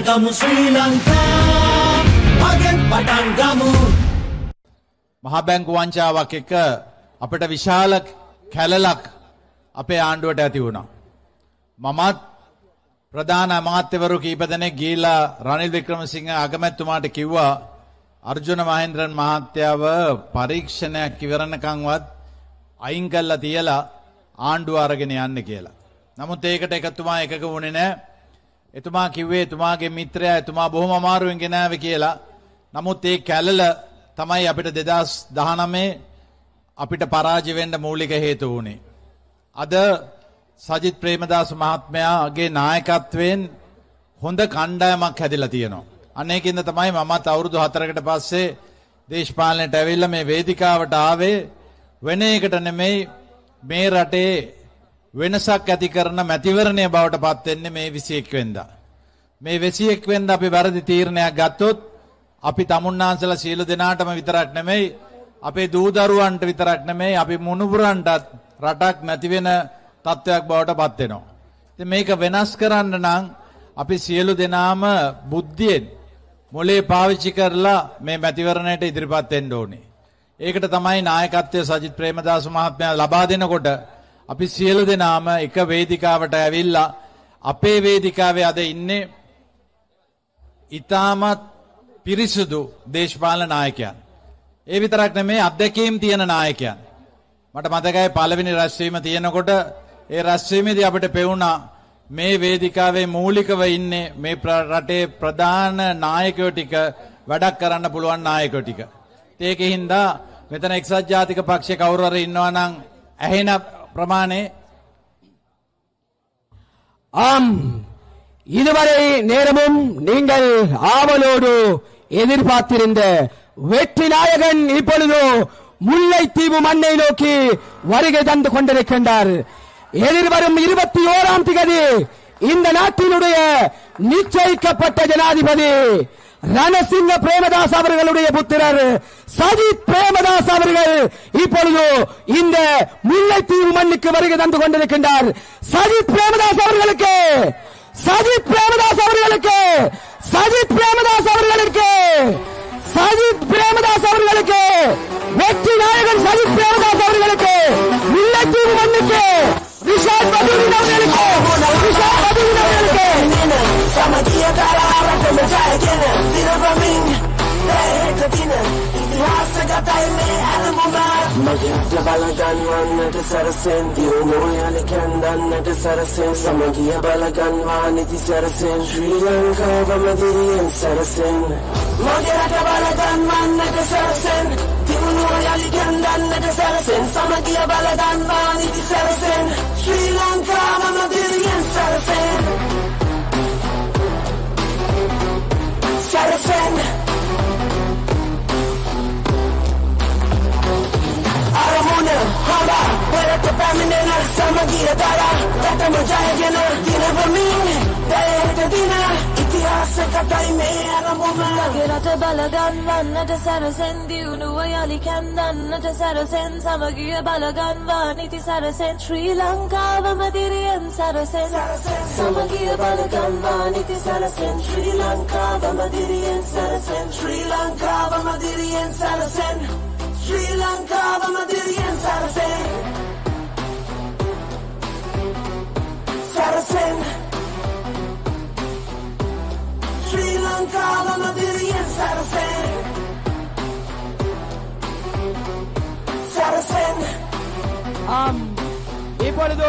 ජයගමු ශ්‍රී ලංකා මගෙන් පටන් ගමු මහා බැංකු වංචාවක් එක අපට විශාල කැලලක් අපේ ආණ්ඩුවට ඇති වුණා. මමත් ප්‍රධාන අමාත්‍යවරු කීප දෙනෙක් ගිහිල්ලා රනිල් වික්‍රමසිංහ අගමැතිතුමාට කිව්වා අර්ජුන මහේන්ද්‍රන් මහත්තයාව පරීක්ෂණයක් ඉවරනකන්වත් අයින් කළා තියලා ආණ්ඩුව අරගෙන යන්න කියලා. නමුත් ඒකට එකතුමා එකක වුණේ නැහැ. එතුමා කිව්වේ එතුමාගේ මිත්‍රයා එතුමා බොහොම අමාරුවෙන් ගෙනාවේ කියලා. නමුත් ඒ කැලල තමයි අපිට 2019 අපිට පරාජය වෙන්න මූලික හේතු වුණේ. අද සජිත් ප්‍රේමදාස මහත්මයාගේ නායකත්වයෙන් හොඳ කණ්ඩායමක් හැදිලා තියෙනවා. අනේකින්ද තමයි මමත් අවුරුදු 4කට පස්සේ දේශපාලනයට ඇවිල්ලා මේ වේදිකාවට ආවේ වෙන එකට නෙමෙයි මේ රටේ වෙනසක් ඇති කරන මැතිවරණය බවට පත් වෙන්නේ මේ 21 වෙනිදා. මේ 21 වෙනිදා අපි වැරදි තීරණයක් ගත්තොත් අපි තමුන්නාන්සලා සියලු දෙනාටම විතරක් නෙමෙයි අපේ දූ දරුවන්ට විතරක් නෙමෙයි අපි මුණුබුරන්ටත් රටක් නැති වෙන තත්ත්වයක් බවට පත් වෙනවා. ඉතින් මේක වෙනස් කරන්න නම් අපි සියලු දෙනාම බුද්ධියෙන් මොලේ පාවිච්චි කරලා මේ මැතිවරණයට ඉදිරිපත් වෙන්න ඕනේ. ඒකට තමයි නායකත්වය සජිත් ප්‍රේමදාස මහත්මයා ලබා දෙනකොට අපි සියලු දෙනාම එක වේදිකාවට ඇවිල්ලා අපේ වේදිකාවේ අද ඉන්නේ ඊටමත් පිරිසුදු දේශපාලන නායකයන්. ඒ විතරක් නෙමේ අත්දැකීම් තියෙන නායකයන්. මට මතකයි පළවෙනි රැස්වීම තියෙනකොට ඒ රැස්වීමේදී අපිට පෙවුණා මේ වේදිකාවේ මූලිකව ඉන්නේ මේ ප්‍ර- රටේ ප්‍රධාන නායකයෝ ටික වැඩක් කරන්න පුළුවන් නායකයෝ ටික. ඒකින්ද මෙතන එක්සත් ජාතික පක්ෂේ කවුරු හරි ඉන්නවා නම් ඇහෙන પ્રમાણે ஆம் இதுவரை நேரமும் நீங்கள் ஆவலோடு எதிர்பார்த்திருந்த வெற்றி நாயகன் இப்பொழுதோ முல்லைத்தீவு மண்ணை நோக்கி வருகை தந்து கொண்டிருக்கின்றார். எதிர்வரும் இருபத்தி ஓராம் திகதி இந்த நாட்டினுடைய நிச்சயிக்கப்பட்ட ஜனாதிபதி ரணசிங்க பிரேமதாஸ் அவர்களுடைய புத்திரர் சஜித் பிரேமதாஸ் அவர்கள் இப்பொழுது இந்த முல்லைத்தீவு மண்ணுக்கு வருகை தந்து கொண்டிருக்கின்றார். சஜித் பிரேமதாஸ் அவர்களுக்கு! சஜித் பிரேமதாஸ் அவர்களுக்கு! சஜித் பிரேமதாஸ் அவர்களுக்கு! சஜித் பிரேமதாஸ் அவர்களுக்கு! வெற்றி நாயகன் சஜித் பிரேமதாஸ் அவர்களுக்கு! முல்லைத்தீவு மண்ணுக்கு! விஷால் பதுரின் அவர்களுக்கு! Magiyakla balagan neti sarasın Diyono yani kendan neti sarasın Samagiye balagan var neti sarasın Sri Lanka ve Madiriyen sarasın Magiyakla balagan var neti sarasın Diyono yani kendan neti sarasın Samagiye balagan var neti sarasın Sri Lanka ve Madiriyen sarasın Sarasın magina tara tata mujahe jena dina vamin dae dina itihas katai me ara moma te balagan van na te unu ayali kandan. Na te sara balagan van iti sara sri lanka va madiriyan sara sen. Balagan van iti sara sri lanka va madiriyan sri lanka va madiriyan இப்பொழுது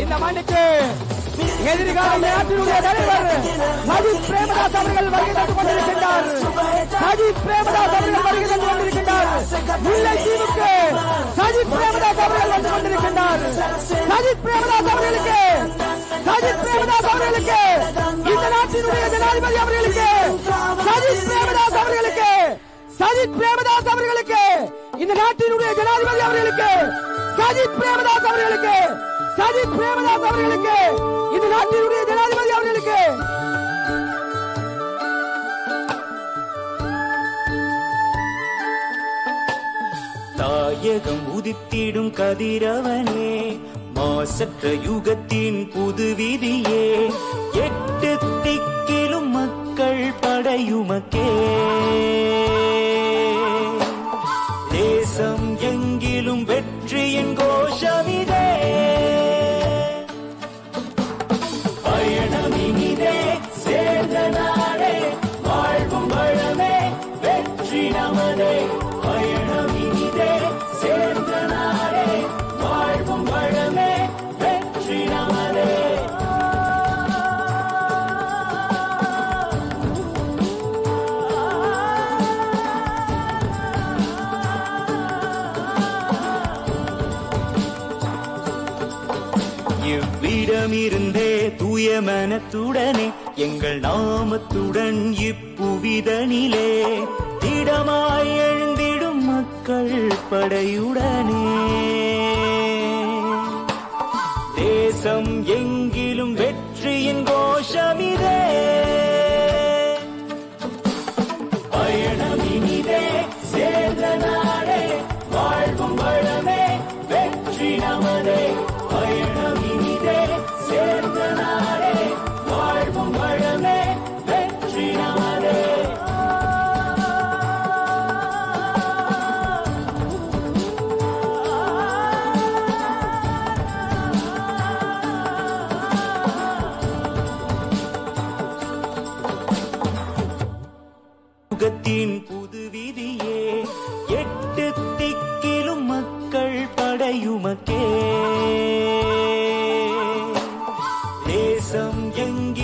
இந்த மண்ணுக்கு எதிர்கால நாட்டினுடைய தலைவர் சஜித் பிரேமதாஸ் அவர்கள் வருகை தந்து கொண்டிருக்கின்றார். சஜித் பிரேமதாஸ் அவர்கள் வருகை தந்து கொண்டிருக்கின்றார். முல்லைத்தீவுக்கு சஜித் பிரேமதாஸ் அவர்கள் வந்து கொண்டிருக்கின்றார். சஜித் பிரேமதாஸ் அவர்களுக்கு சஜித் பிரேமதாஸ் அவர்களுக்கு இந்த நாட்டினுடைய ஜனாதிபதி அவர்களுக்கு சஜித் பிரேமதாஸ் அவர்களுக்கு சஜித் பிரேமதாஸ் அவர்களுக்கு இந்த நாட்டினுடைய ஜனாதிபதி அவர்களுக்கு சஜித் பிரேமதாஸ் அவர்களுக்கு சஜித் பிரேமதாஸ் அவர்களுக்கு இந்த நாட்டினுடைய ஜனாதிபதி அவர்களுக்கு. தாயகம் உதித்திடும் கதிரவனே மாசற்ற யுகத்தின் புது விதியே எட்டு திக்கிலும் மக்கள் படையுமக்கே. இவ்விடமிருந்தே தூய மனத்துடனே எங்கள் நாமத்துடன் இப்புவிதனிலே திடமாய் எழுந்திடும் மக்கள் படையுடனே.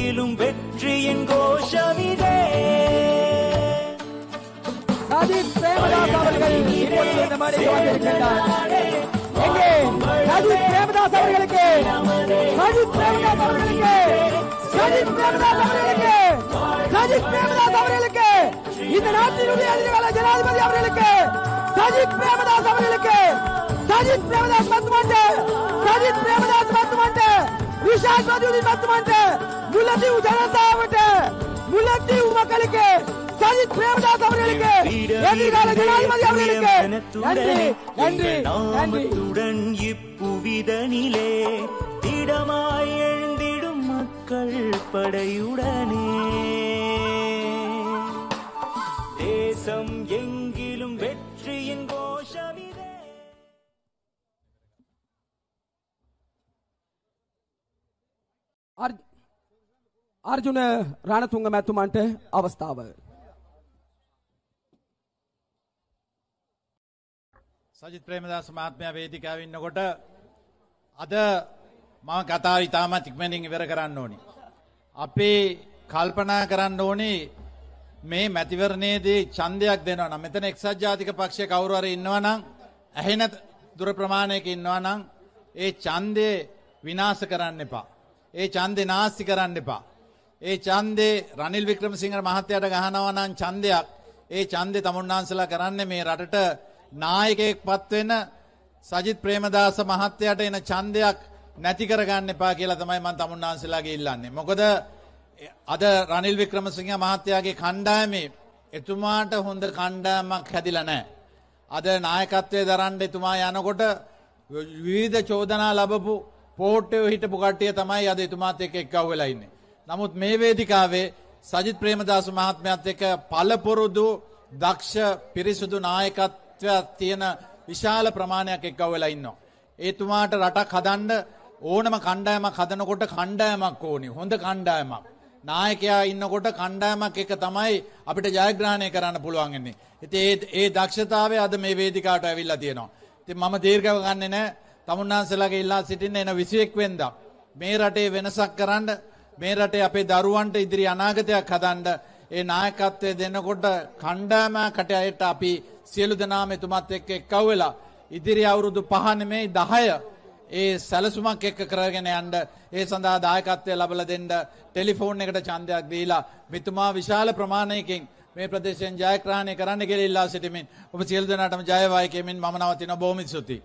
எங்கிலும் வெற்றியின் கோஷமிதே. சஜித் பிரேமதாஸ் அவர்கள் இப்பொழுது இந்த மேடைக்கு வந்திருக்கின்றார். எங்கே? சஜித் பிரேமதாஸ் அவர்களுக்கு. சஜித் பிரேமதாஸ் அவர்களுக்கு. சஜித் பிரேமதாஸ் அவர்களுக்கு. சஜித் பிரேமதாஸ் அவர்களுக்கு. இந்த நாட்டினுடைய எதிர்கால ஜனாதிபதி அவர்களுக்கு. சஜித் பிரேமதாஸ் அவர்களுக்கு. சஜித் பிரேமதாஸ் மத்துமண்டு சஜித் பிரேமதாஸ் பிரதிநிதி மத்துமண்டு முல்லத்தீவு ஜனதாவட்டு முல்லத்தீவு மக்களுக்கு சஜித் பிரேமதாஸ் அவர்களுக்கு எதிர்கால ஜனாதிபதி அவர்களுக்கு நன்றி நன்றி நாமத்துடன் இப்புவிதனிலே திடமாய் எழுந்திடும் மக்கள் படையுடனே අර්ජුන රණතුංග මැතුමන්ට අවස්ථාව. සජිත් ප්‍රේමදාස මහත්මයා වේදිකාවේ ඉන්නකොට අද මම කතාව ඉතාමත් ඉක්මනින් ඉවර කරන්න ඕනි. අපි කල්පනා කරන්න ඕනි මේ මැතිවරණයේදී ඡන්දයක් දෙනවා නම් මෙතන එක්සත් ජාතික පක්ෂය කවුරු හරි ඉන්නවා නම් ඇහෙන දුර ප්‍රමාණයක ඉන්නවා නම් ඒ ඡන්දේ විනාශ කරන්න එපා. ඒ ඡන්දේ නාස්ති කරන්න එපා. ඒ ඡන්දේ රනිල් වික්‍රමසිංහ මහත්තයාට ගහනවා නම් ඡන්දයක් ඒ ඡන්දේ තමුන්නාන්සලා කරන්නේ මේ රටට නායකයෙක් පත්වෙන සජිත් ප්‍රේමදාස මහත්තයට එන ඡන්දයක් නැති කරගන්න එපා කියලා තමයි මම තමුන්නාන්සලාගේ ඉල්ලන්නේ. මොකද අද රනිල් වික්‍රමසිංහ මහත්තයාගේ කණ්ඩායමේ එතුමාට හොඳ කණ්ඩායමක් හැදිලා නැහැ. අද නායකත්වයේ දරන්න එතුමා යනකොට විවිධ චෝදනා ලැබපු පෝට්ටේ හිටපු කට්ටිය තමයි අද එතුමාත් එක්ක එක්කව වෙලා ඉන්නේ. නමුත් මේ වේදිකාවේ සජිත් ප්‍රේමදාස මහත්මයාත් එක්ක පළපොරුදු දක්ෂ පිරිසුදු නායකත්වයක් තියෙන විශාල ප්‍රමාණයක් එක්කව වෙලා ඉන්නවා. ඒතුමාට රටක් හදන්න ඕනම කණ්ඩායමක් හදනකොට කණ්ඩායමක් ඕනි. හොඳ කණ්ඩායමක්. නායකයා ඉන්නකොට කණ්ඩායමක් එක තමයි අපිට ජයග්‍රහණය කරන්න පුළුවන් වෙන්නේ. ඉතින් ඒ ඒ දක්ෂතාවය අද මේ වේදිකාවට ඇවිල්ලා තියෙනවා. ඉතින් මම දීර්ඝව ගන්නෙ නෑ. තමුන්නාන්සලාගේ ඉල්ලා සිටින්න එන 21 වෙනිදා? මේ රටේ වෙනසක් කරන්න මේ රටේ අපේ දරුවන්ට ඉදිරි අනාගතයක් හදන්න ඒ නායකත්වය දෙන්නකොට කණ්ඩායමකට අයට අපි සියලු දෙනාම එතුමත් එක්ක එක්කව වෙලා ඉදිරි අවුරුදු පහ නෙමෙයි 10 ඒ සැලසුමක් එක්ක කරගෙන යන්න ඒ සඳහා දායකත්වය ලබලා දෙන්න ටෙලිෆෝන් එකට ඡන්දයක් දීලා මෙතුමා විශාල ප්‍රමාණයකින් මේ ප්‍රදේශයෙන් ජයග්‍රහණය කරන්න කියලා ඉල්ලා සිටිමින් ඔබ සියලු දෙනාටම ජය වේවා කියමින් මම නවතින බොහොම ස්තුතියි